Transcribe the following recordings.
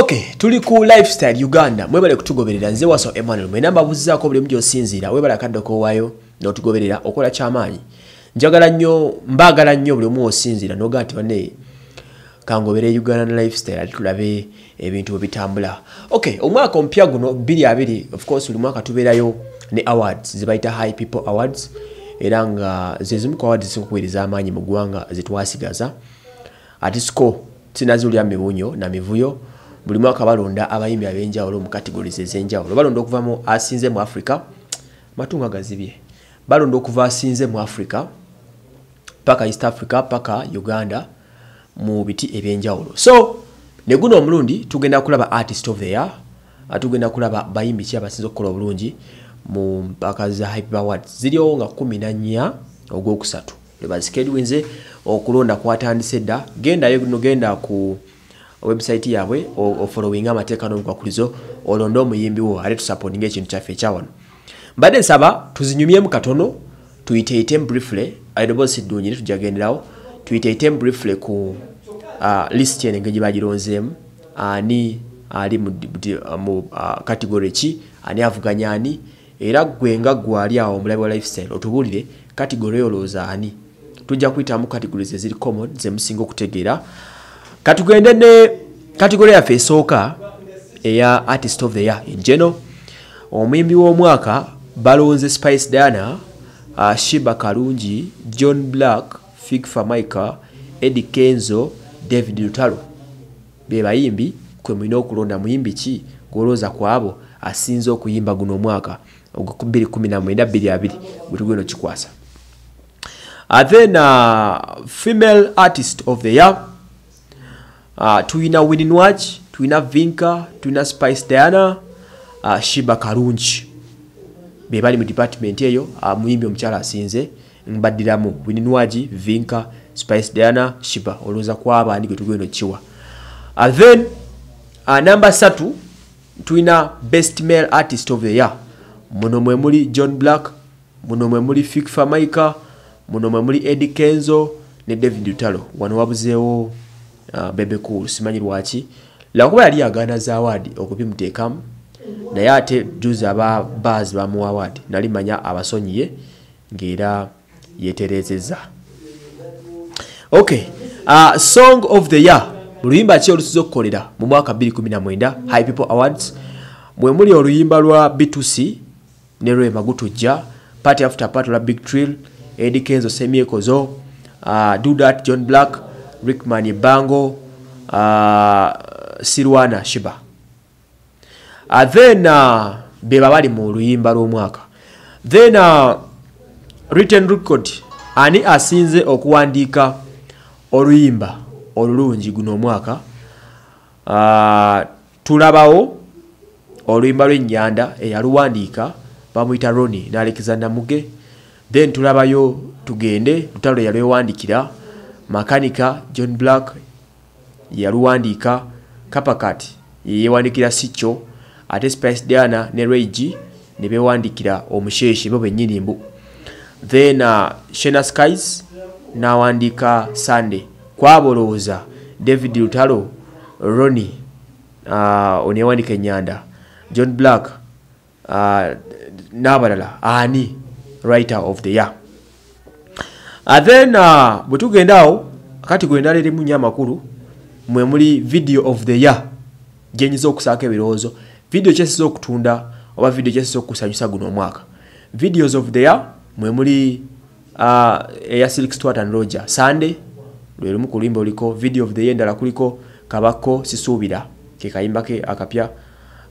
ok tuli ku lifestyle uganda. Mwebale kutugoberera. Nze waso emmanuel mwena mbabuzizaako buli mu gyosinziira. Webale akadde kowaayo n'otugoberera okola kyamaanyi. Njagala nnyo mbaagala nnyo buli omu osinziira nogaa nti banne kangobere uganda lifestyle ate tulabe ebintu bwe bitambula. Ok omwaka omupya guno 22 of course buli mwaka tubeerayo ne awards. Zebayita high people awards. Era nga zezimu ku awards zikukuweereza amaanyi mu ggwanga zetwasigaza ate siko sinaziwulira mibunyo na mivuyo buli mwaka balonda abayimbi ab'enjawulo mu categories ez'enjawulo. Balonda okuva mu asinze mu africa matunga gazibye. Balonda okuva asinze mu africa paka east africa paka uganda mu biti ebyenjawulo so ne guno omulundi tugenda kulaba artist of the year tugenda kulaba bayimbi ki abasinza okukola obulungi mu mpaka za hype awards. Ziriwo nga 14 ogwokusatu. Lwebazikeedwinze okulonda kwatandise dda. Gendayo no genda ku website yaabwe ofollowing amateeka n'obukwakulizo olonde omuyimbi wo ate tusapotinga ekintu kyaffe ekyawano mbadde nsaba tuzinyumyemu katono tuyiteite briefly aidoboosi ddungi netujagenderawo tuyiteite briefly ku uh, list eno engeri gyebagironzeemu ani ali mu category ki? Ani avuganya ani? Era gwe nga gwali awo omulabi wa lifestyle otubuulire category olowooza ani? Tujja kuyitamu categories eziri common zemusinga okutegeera katugende ne category yaffe esooka eya artist of the year enjeno omuyimbi w'omwaka balonze spice diana uh, shiba kalungi john black fig famica eddie kenzo david lutalo. Be bayimbi kwe mulina okulonda muyimbi ki? Gwolowooza ku abo asinze okuyimba guno omwaka ogwa 2019 bwe tugenda kikwasa. Uh, then uh, female artist of the year uh, tuyina Winnie Nwach, tuyina Vinka, tuyina Spice Diana, uh, Shiba Karungi. Be bali mu department eyo uh, muyimbi omukyala asinze mbaddiramu Winnie Nwach, Vinka, Spice Diana, Shiba olowooza kwaba ani gwe tugenda kiwa. Uh, then uh, number 3 tuyina best male artist of the year. Muno mwe muli John Black, muno mwe muli Fik Famaika, muno mwe muli Eddie Kenzo ne David Lutalo wano wabuzeewo Bebe Cool simanyi lwaki? Lwakuba yali agaana za award okubimuteekamu naye ate juzi aba baz bamuwa award nali manya abasonyiye ng'era yeeterezeza okay uh, song of the year luyimba ki olusiza okukolera mu mwaka 2019 high people awards. Mwe muli oluyimba lwa b2c ne lwema gutujja party after party lwa big trill Eddie Kenzo Semiekozo, uh, Dudat John Black, Rickman Bango, uh, Sirwana Shiba. Uh, then uh, beba bali mu luyimba lw'omwaka. Then uh, written record ani asinze okuwandiika oluyimba olulungi guno omwaka. Uh, tulabawo oluyimba lw'ennyanda eyaluwandiika bamuyita Roni n'Alexander Muge. then tulabayo tugende lutalo yalwewandikira makanika john black yaluwandiika kapakat yeyewandikira sikyo ate spice diana ne ragi ne bewandikira omusheshe bo bennyini mbu. Then uh, shena skies nawandiika sunday. Kwabolowooza david lutalo roni uh, oneyewandika enyanda john black uh, n'abalala ani? Writer of the year then uh, bwe tugenda awo kati gwendala erimu nnyo amakulu mwe muli video of the year gyenyiza okusaako ebirowoozo. Video kyesiza okutunda oba video kyesiza okukusanyusa guno omwaka? Videos of the year mwe muli uh, eya silk stewart and roger. Sunday lwe lumu ku luyimba oliko video of the year endala kuliko kabako sisuubira ke kayimba ke akapya.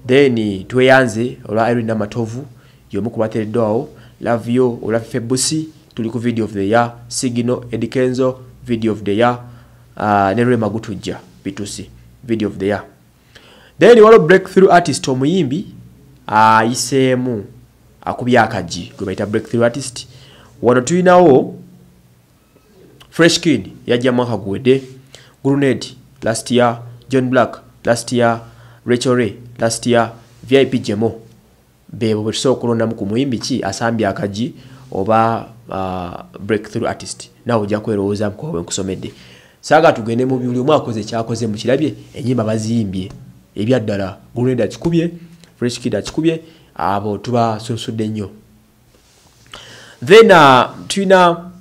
Then tweyanze olwa irene namatovu yomu ku bateereddwawo love you olwa febusi tuli ku video of the year signal edikenzo video of the year uh, ne lwema gutujja bitusi video of the year. Then waliwo breakthrough artist omuyimbi ayiseemu uh, akubya akagi gwe bayita breakthrough artist. Wano tulinawo fresh kid yajja mwaka guwedde grenade last year john black last year rachel ray last year vip jemo. Bebo bwetusobola okulondamu ku muyimbi ki asambye akagi oba uh, breakthrough artist. Nawe ojja kwerowoozamu kuba bwe nkusomedde saaga tugende mu buli omu akoze kyakoze mukirabye enyimba baziyimbye. Ebyaddala gulenda akikubye fresh kid akikubye abo tuba susudde nnyo. Then uh, tulina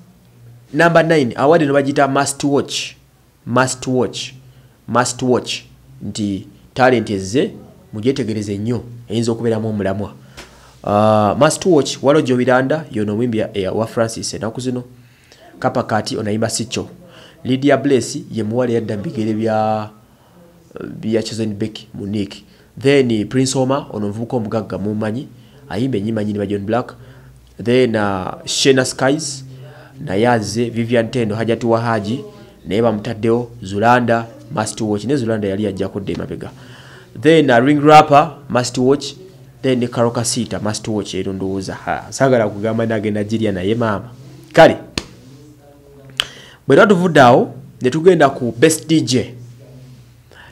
number 9 award eno bagiyita must watch must watch must watch. Nti talent ezze mugyetegereze nnyo eyinza okubeeramu omulamwa uh, must watch walo gyobiranda yono omwimbi wa francis enaku zino. Kapakati onayimba sicho. Lydia bless ye muwala yadda mubigere bya bya chezenbeck munik then prince oma ono nvubuka omugagga mumanyi ayimba enyimba nyini john black. Then uh, shena skies naye azze vivian tendo hajati wahaji naye bamutaddewo zulanda must watch. Ne zulanda yali ajjako dde emabega. Then uh, ring rapper must watch then ne karokasita must watch ero ndowooza saagala kugamba nagenda girya naye maama kale bwe tuba tuvudde awo ne tugenda ku best dj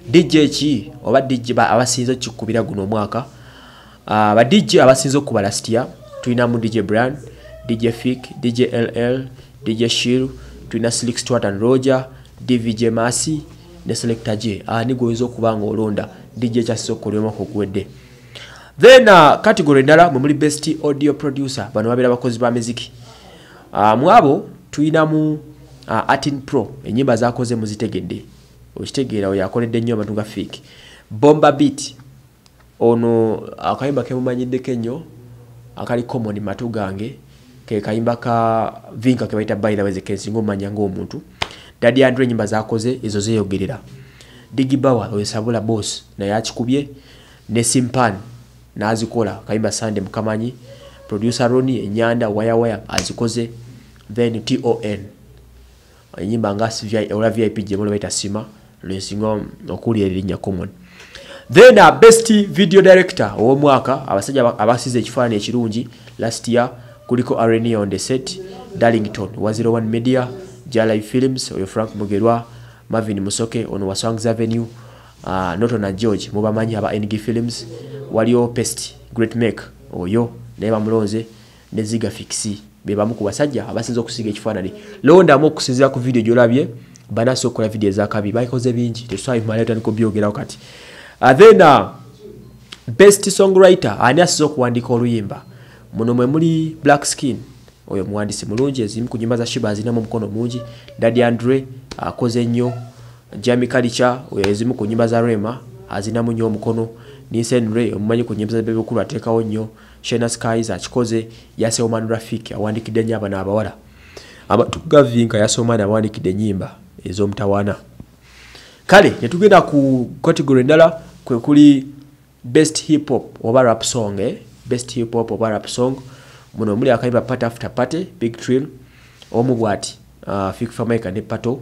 dj ki? Oba dj abasinze okikubira guno omwaka. Uh, ba dj abasinze okuba lastia tulinamu dj brand dj fik dj ll dj shil tulina slick stewart and roger dvj masi ne selector j. Ani gwoyinza okuba nga olonda dj kyasiza okukola omwaka oguwedde then uh, category endala mwe muli best audio producer bano babeera bakozi ba miziki. Uh, mwabo tulinamu uh, atin pro enyimba zakoze muzitegedde. Okitegeera oyo akoledde nnyo abantu nga fik bomba beat ono akayimba kemumanyiddeko ennyo akali common matu gange ke kayimba ka vinka ke bayita by the way kensinga omumanya ng'omuntu. Dadi andre enyimba zakoze ezo zeeyogerera. Digibawa oyo sabula boss naye akikubye. Ne simpan n'azikola. Kayimba sande mukamanyi producer roni enyanda wayawaya azikoze then ton enyimba nga ola vip gyemula bayita sima lwensinga okuwulira erinnya common. Then uh, best video director ow'omwaka abasajja abasize ekifaananyi ekirungi last year kuliko rna on the set darlington wa 01 media jalai films oyo frank mugerwa marvin musoke ono wa songs avenue uh, notona george mubamanyi aba ng films waliwo pest great make oyo naye bamulonze ne ziga fixi bebamu ku basajja abasinza okusiga ekifaananyi. Londamu okusinzira ku video gyolabye banasi okukola video ezakabi bayikoze bingi. Tetusabimalataniko byogerawo kati. Uh, then uh, best songwriter ani asiza okuwandiika oluyimba? Muno mwe muli black skin oyo muwandisi mulungi ezimu ku nyimba za shiba azinamu omukono mungi dadi andre akoze nnyo jami kalicha oyo ezimu ku nyimba za rema azinamu nnyo omukono ninsen ray omumanyi ku nyimba za bebukulu ateekawo nnyo. Shena skies akikoze yaseoman rafik awandikidde nnyo abana abawala. Amatugavinka yaseoman awandikidde enyimba ez'omutawaana. Kale netugenda ku category endala kwe kuli best hip hop oba rap song eh? best hip hop oba rap song. Muno muli akayimba pat after party big trill omu bwati uh, fik famaica ne pato.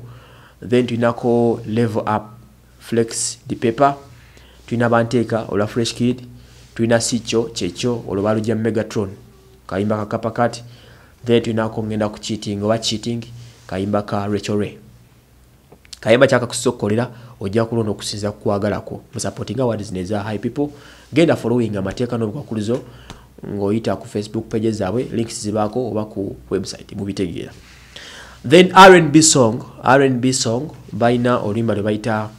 Then tulinako level up flex the paper tulina banteeka olwa fresh kid tulina sikyo kyekyo olwo balujja megatron kayimba kakapakat then tulinako ngenda ku cheating oba cheating kayimba ka ray. Kayimba kyakakusiza okukolera ojja kulonda okusinza kukwagalako musupporting awards neza high people genda following amateeka n'obukwakulizo ng'oyita ku facebook page zaabwe links zibaako oba ku website mubitegeera then rnb song rnb song balina oluyimba lwe bayita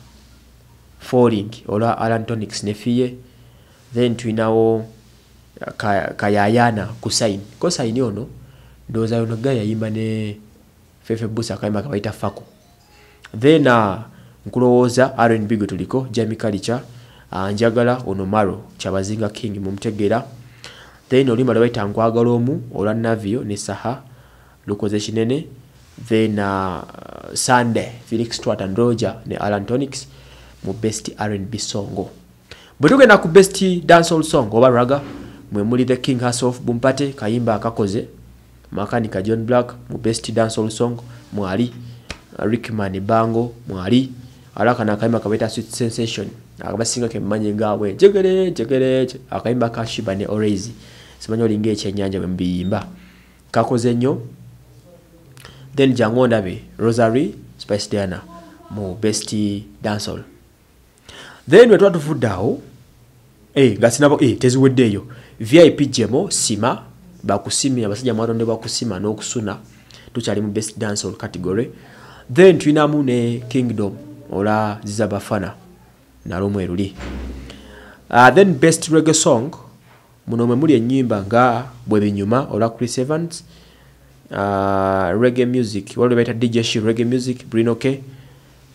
falling olwa alantonix nefiye then tulinawo kayayana ku sign. Ko sign ono ndowooza yono ga yayimba ne fefe busa akayimba kabayita fako. Then uh, nkulowooza rnb gwe tuliko jami kalicha uh, njagala ono maro kyabazinga king mumutegeera then oluyimba lwebayita nkwagala omu olwa navio ne saha lukoze kinene then uh, sunday felix stewart and roger ne alantonix mu best rnb songo bwe tugenda ku best dancehall song oba raga mwe muli the king house of bumpate kayimba akakoze makanika john black mu best dancehall song mwali rickman bango mwali ala kana akayimba kabaita sweet sensation akabasinga kemumanyi ngaabwe jegere jegere akayimba ka shiba ne orezi simanyi olinga ekyenyanja bwe mubiyimba kakoze nnyo. Then jangu ndabe rosary spice diana mu best dancehall then bwe tuba tuvudde awo eh, nga sinabo eh, teziweddeeyo vip gemo sima bakusimira abasajja mwatondebwa kusima n'okusuna. Tukyali mu best dancehall category. Then tulinamu ne kingdom ola zizabafana nalwo mweruli uh, then best reggae song muno mwe muli ennyimba nga bwe binyuma olwa chris evans. Uh, reggae music waliwo baita dj shi reggae music brinoke.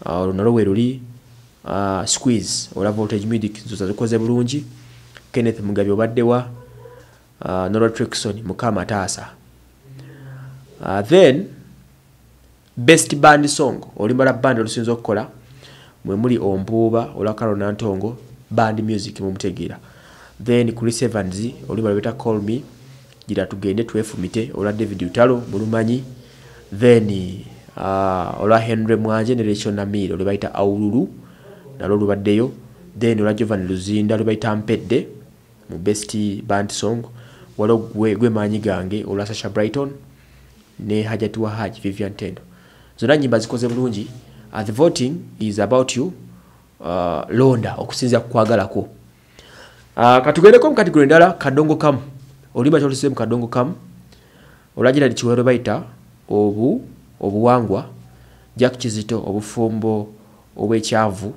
Uh, olwo nalwo we luli uh, squeeze olwa voltage music zoza zikoze bulungi. Kenneth mugabi obaddewa uh, nolwa trikson mukama taasa uh, then best band song olimbala band olusinza okukola mwe muli ombuuba olwa carol ntongo band music mumutegeera then chris evans olumba lwebeta call me gira tugende twefumite olwa david utalo mulumanyi. Then uh, olwa henry mwanje ne rachel namir olwe bayita aululu nalwo lubaddeyo then olwa jovan luzinda lwe bayita mpedde mu best band song. Waliwo gwe, gwe maanyi gange olwa sasha brighton ne hajati wa haj vivian tendo. Zonna nyimba zikoze bulungi uh, the voting is about you uh, londa okusinzira kukwagalako uh, katugendeko mukategori endala kadongo kamu olimba kyolusize mu kadongo kamu olagira kiwero bayita obu obuwangwa jack kizito obufumbo obwekyavu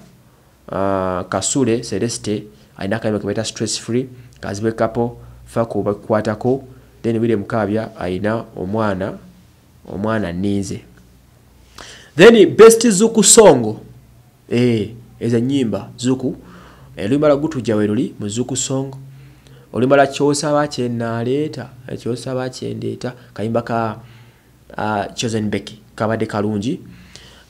uh, kasule celeste alina akayimba kebaita stress free kazibwe kapo fako bakukwatako then wile mukabya alina omwana omwana ninze then best zuku songo eh ezo nyimba zuku oluyimba lwa gutujja we luli mu zuku song. Oluyimba lwa kyosaba kyenaleeta kyosaba kyendeeta kayimba ka uh, chosen beck kabadde kalungi.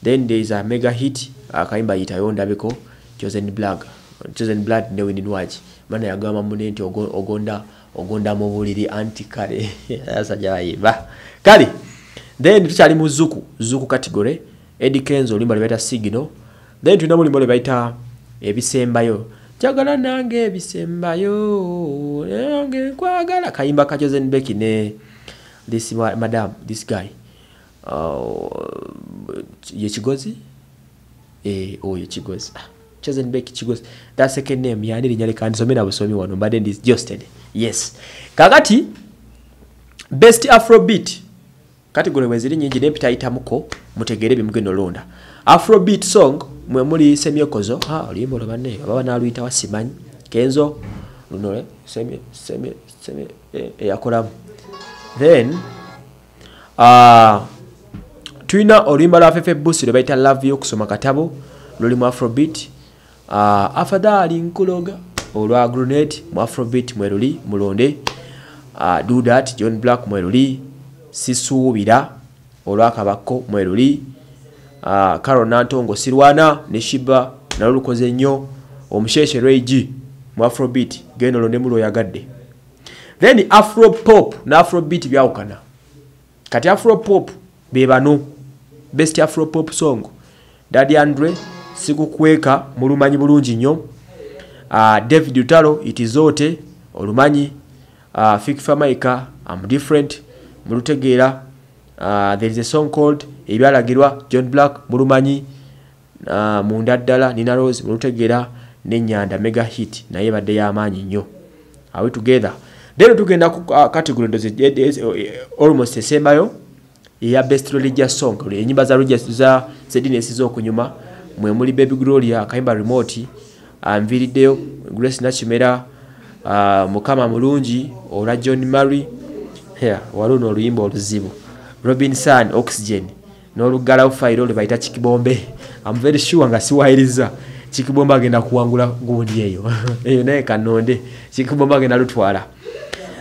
Then there is a mega hit akayimba uh, yitayo ndabeko chosen blood chosen blood ne wininwaji mana yagamba mune nti ogonda ogonda mu buliri anti kale. Asajja bayimba kale then tukyali mu zuku zuku category Eddie Kenzo olimba lwe bayita signal. Then tulina mulimbo lwe bayita ebisembayo. Njagala nange ebisembayo nange nkwagala. Kayimba ka Chosen Beck ne this madam this guy. Uh, ye kigozi? Eh oyo kigozi Chosen Beck kigozi that second name. Yani linyale kandi somera busomi wano. Mbadde ndi justed yes. Kakati best afrobeat. Category weziri nyingi nepitayitamuko mutegere bimugenda olonda. Afrobeat song mwe muli semyokozo ha oluyimba olwo banne. Baba naluyita wasimanyi kenzo luno semye semye semye eyakolamu then uh, tulina oluyimba lwa fefe busi lwe bayita love you okusoma katabo. Lulimu afrobeat afadhali nkuloga olwa grenade mu afrobeat mweruli mulonde. Uh, do that john black mweruli sisuubira olwakabako mweruli. Uh, carol nantongo sirwana ne shiba nalo lukoze nnyo omusheshe reg mu afrobeat genda olonde muli oyagadde then afropop ne afrobeat byawukana. Kati afropop be bano best afropop song dadi andre sikukweka mulumanyi bulungi nnyo. Uh, david utalo itizote olumanyi. Uh, fikfamaika am different. Mulutegeera uh, there is a song called ebyalagirwa john black mulumanyi uh, munda ddala nina rose mulutegeera nenyanda mega hit naye badde yamaanyi nnyo. Awe together? Then tugenda ku category ndozi almost esembayo eya best religious song enyimba za religious za zedini esiza okunyuma mwe muli baby gloria akayimba remote anviriddeyo uh, grace nakimera uh, mukama mulungi olwa john mary waliwo n'oluyimba oluzibu. Robinson oxygen n'olugalawo fayiro lwe bayita kikibombe am very sure nga siwayiriza. Kikibombe agenda kuwangula gundi eyo. Eyo naye kanonde. Kikibombe agenda lutwala.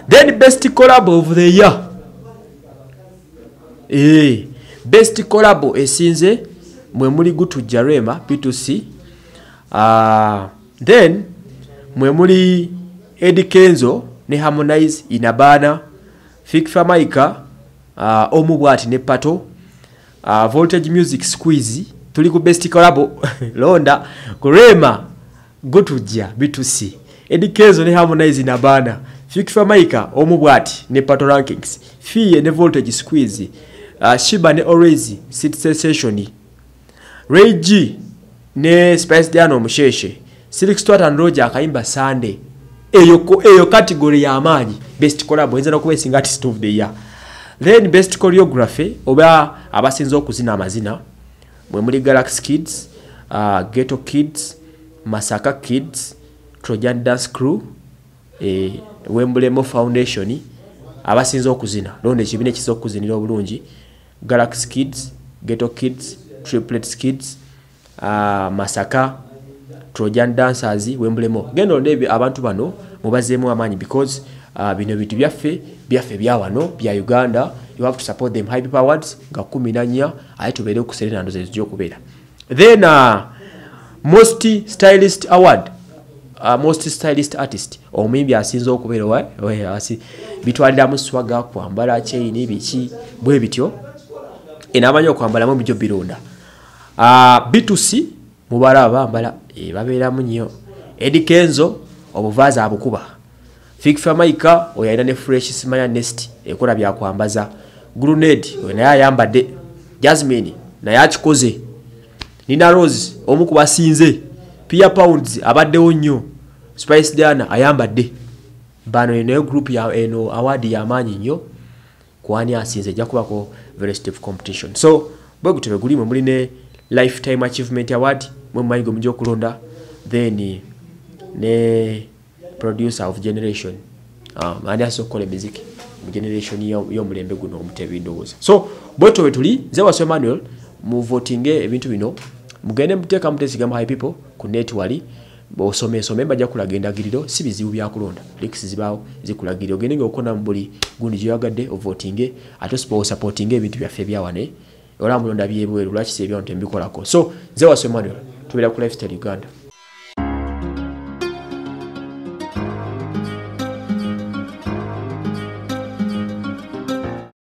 Then best collab of the year. E, best collab esinze mwe muli gutujja rema p2c uh, then mwe muli edi kenzo ne harmonize inabana fikfa maika uh, omu bwati ne pato uh, voltage music squeeze tuli ku best collab londa kurema gutujja bitusi edikezo ne harmonize inabana fikfa maika omu bwati ne pato rankings fiye ne voltage squeeze uh, shiba ne orezi city sensation ray g ne spice diano omusheshe silk stewart and roger akayimba sunday eyo eyo category ya amaanyi best collab oyinza nokuba esinga artist of the year. Then best choreography oba abasinza okuzina amazina mwe muli galaxy kids uh, ghetto kids masaka kids trojan dance crew eh, wembulemo foundation abasinza okuzina. Londa ekibiina ekiza okuzinira obulungi galaxy kids geto kids triplets kids uh, masaka trojan dancers wembulemo genda olonda abantu bano mubazeemu amaanyi because uh, bino bintu byaffe byaffe byawano bya uganda. You have to support them. High awards nga kumi nanya aye tubeere okuserenando zezijja okubeera. Then uh, most stylist award uh, most stylist artist. Omuyimbi asinza okubeera bitwaliramu swaga kwambala chaini biki bwe bityo enamanyi okwambalamu bijo bironda bitusi mubala abambala e, babeeramu nnyo. Edikenzo obuvaazi abukuba. Fikfa maika oyo alina ne fresh simaya nest ekola byakwambaza gruned oyo naye ayambadde. Jasmine naye akikoze. Nina rose omu ku basinze. Pia pounds abaddewo nnyo. Spice dana ayambadde. Bano enayo group ya eno award yamaanyi nnyo. Kwani asinze ejja kubako very stiff competition. So bwe gutebe gulimu muli ne lifetime achievement award mwe mumanyi gwe mujja okulonda then ne producer of generation. Um, ani asobola okukola emiziki mu generation y'omulembe guno omutebe ndowooza. So bweto bwe tuli nze waso emmanuel muvotinge ebintu bino mugende muteeka mutesigamu high people ku netwali osomesome bajja kulaga endagiriro si bizibu byakulonda links zibaawo zikulagirira ogende nga okona mu buli gundi gyoyagadde ovotinge ate osipa osupportinge ebintu byaffe ebyawane olaba mulonda byebweru lwaki si ebyawantu embikolako so nze waso emmanuel tubeera ku lifestyle uganda